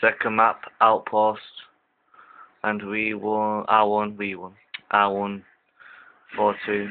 Second map, Outpost. And we won, I won, we won. I won 4-2.